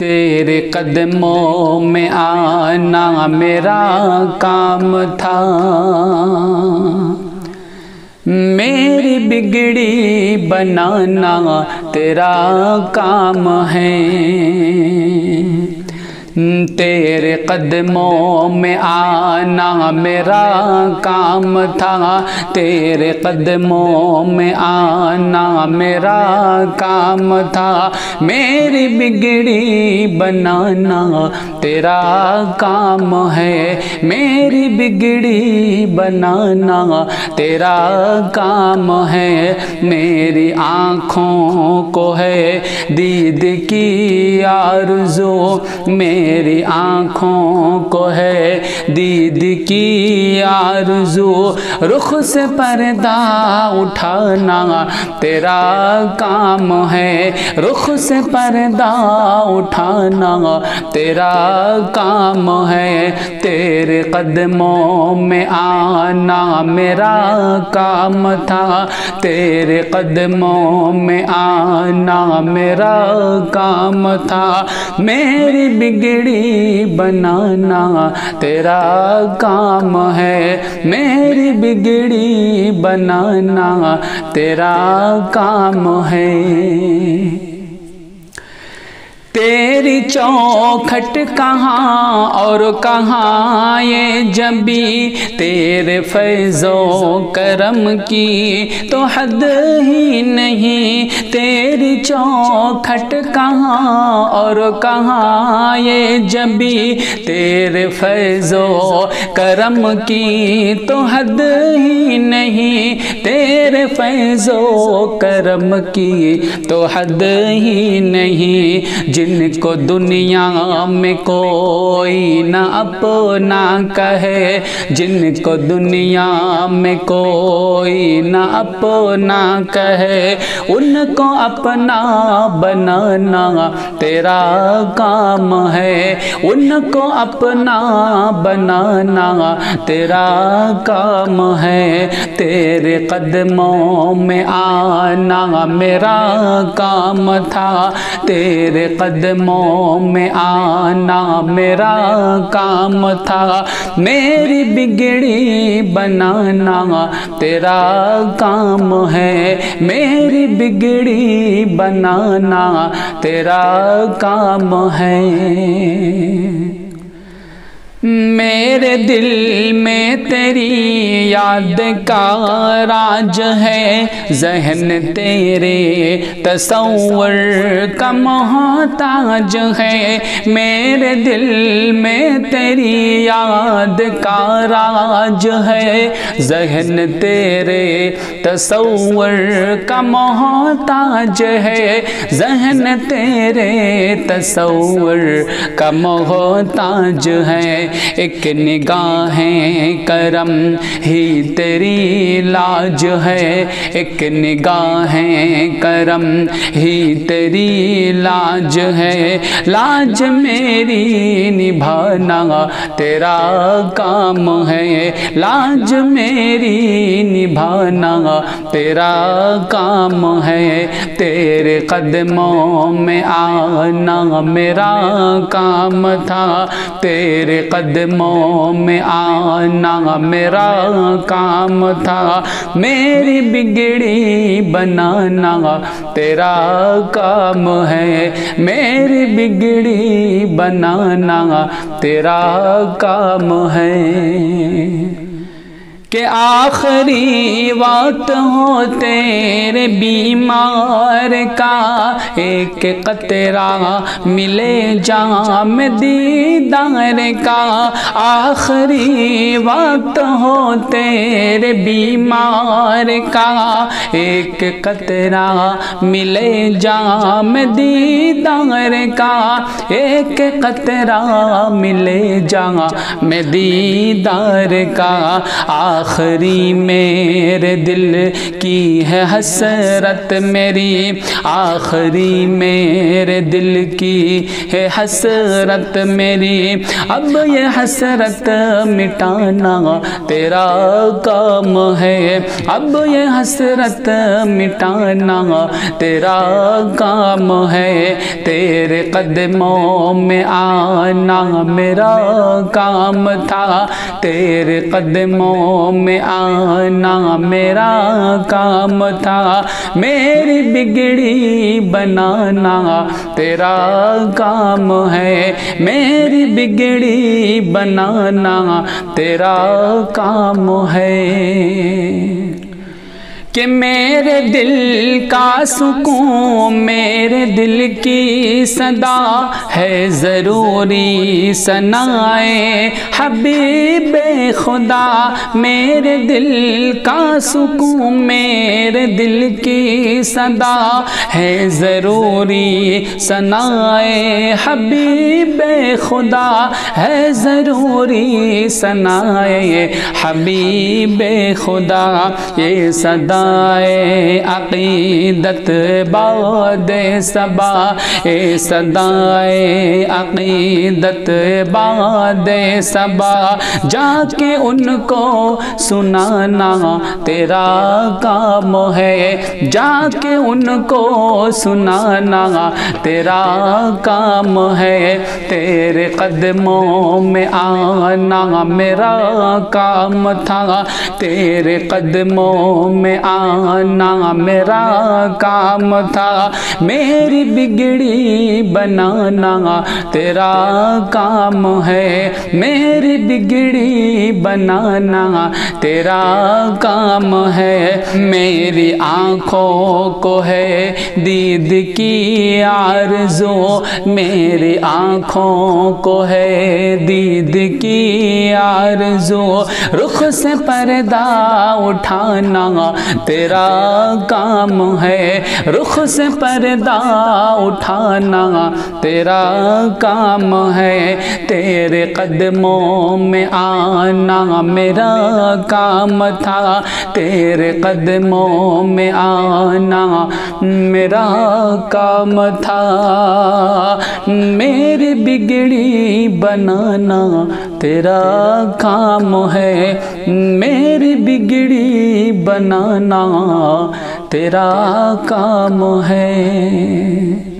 तेरे कदमों में आना मेरा काम था। मेरी बिगड़ी बनाना तेरा काम है। तेरे कदमों में आना मेरा काम था। तेरे कदमों में आना मेरा काम था। मेरी बिगड़ी बनाना तेरा काम है। मेरी बिगड़ी बनाना तेरा काम है। मेरी आँखों को है दीद की आरज़ू मेरी आँखों को है। दीद की आरज़ू रुख से पर्दा उठाना तेरा काम है। रुख से पर्दा उठाना तेरा काम है। तेरे कदमों में आना मेरा काम था। तेरे कदमों में आना मेरा काम था मेरी बिगड़ी बिगड़ी बनाना तेरा काम है। मेरी बिगड़ी बनाना तेरा काम है। तेरी चौखट कहाँ और कहाँ ये जबी तेरे फैज़ो करम की तो हद ही नहीं। तेरी चौखट कहाँ और कहाँ ये जबी तेरे फैज़ो करम की तो हद ही नहीं। तेरे फैज़ो करम की तो हद ही नहीं। जिनको दुनिया में कोई न अपना कहे, जिनको दुनिया में कोई न अपना कहे, उनको अपना बनाना तेरा काम है। उनको अपना बनाना तेरा काम है। तेरे कदमों में आना मेरा काम था। तेरे कदम कदमों में आना मेरा काम था। मेरी बिगड़ी बनाना तेरा काम है। मेरी बिगड़ी बनाना तेरा काम है। मेरे दिल में तेरी याद का राज है। जहन तेरे तस्वर का मोहताज है। मेरे दिल में तेरी याद का राज है। जहन तेरे तस्वर का मोहताज है। जहन तेरे तस्वर का मोहताज है। एक निगाहें करम ही तेरी लाज है। एक निगाहें करम ही तेरी लाज है। लाज मेरी निभाना तेरा काम है। लाज मेरी निभाना तेरा काम है। तेरे कदमों में आना मेरा काम था। तेरे कदमों में आना मेरा काम था। मेरी बिगड़ी बनाना तेरा काम है। मेरी बिगड़ी बनाना तेरा काम है। कि आखिरी वक्त हो तेरे बीमार का एक कतरा मिले जाम दीदार का। आखिरी वक्त हो तेरे बीमार का। एक कतरा मिले जाम दीदार का। एक कतरा मिले जाम दीदार का। आखिरी मेरे दिल की है हसरत मेरी। आखिरी मेरे दिल की है हसरत मेरी। अब ये हसरत मिटाना तेरा काम है। अब ये हसरत मिटाना तेरा काम है। तेरे कदमों में आना मेरा काम था। तेरे कदमों में आना मेरा काम था। मेरी बिगड़ी बनाना तेरा काम है मेरी बिगड़ी बनाना तेरा काम है। कि मेरे दिल का सुकून मेरे दिल की सदा है ज़रूरी सनाए। हबीब खुदा, मेरे दिल का सुकून मेरे दिल की सदा है ज़रूरी सनाए। हबीब खुदा, है ज़रूरी सनाए। हबीब खुदा, ये सदा सदाए अकीदत बाद सबा, ए सदाए अकीदत बाद सबा। जाके उनको सुनाना तेरा काम है। जाके उनको सुनाना तेरा काम है। तेरे कदमों में आना मेरा काम था। तेरे कदमों में आना मेरा काम था। मेरी बिगड़ी बनाना तेरा काम है। मेरी बिगड़ी बनाना तेरा काम है। मेरी आँखों को है दीद की आरज़ो। मेरी आँखों को है दीद की आरज़ो। रुख से पर्दा उठाना तेरा काम है रुख से पर्दा उठाना। तेरा काम है तेरे कदमों में आना। मेरा काम था तेरे कदमों में आना। मेरा काम था मेरी बिगड़ी बनाना। तेरा काम है मेरी बिगड़ी बनाना। तेरा काम है